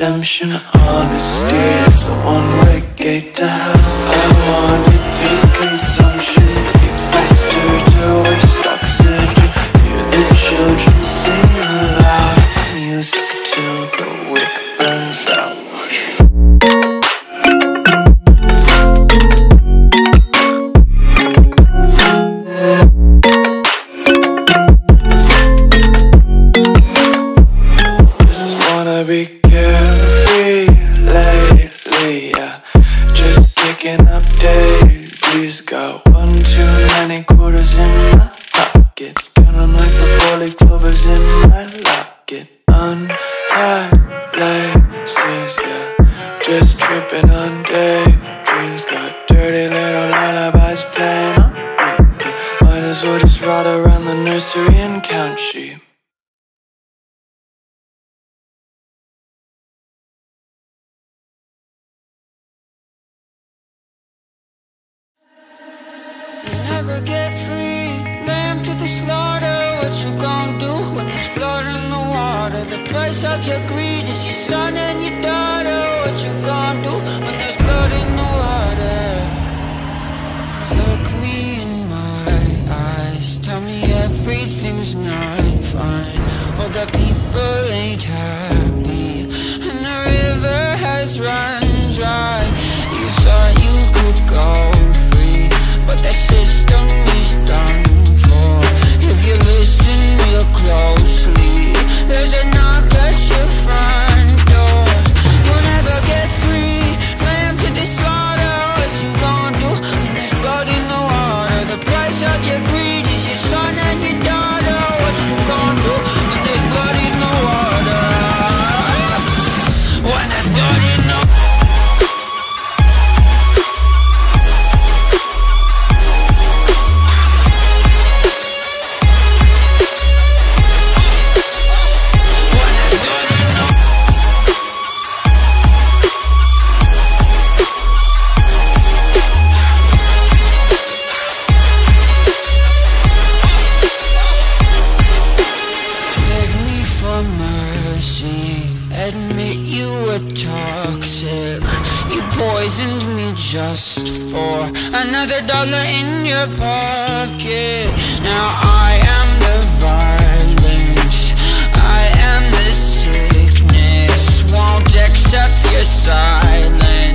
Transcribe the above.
redemption. Honesty is a one-way gate to hell. I wanna taste consumption, breathe faster to waste oxygen. Hear the children sing aloud. It's music till the wick burns out. Sheep. You never get free, lamb to the slaughter. What you gonna do when there's blood in the water? The price of your greed is your son and your daughter. What you gonna do when there's blood in the water? Look me in my eyes, tell me everything's not fine. All the people ain't happy, and the river has run me just for another dollar in your pocket. Now I am the violence, I am the sickness. Won't accept your silence.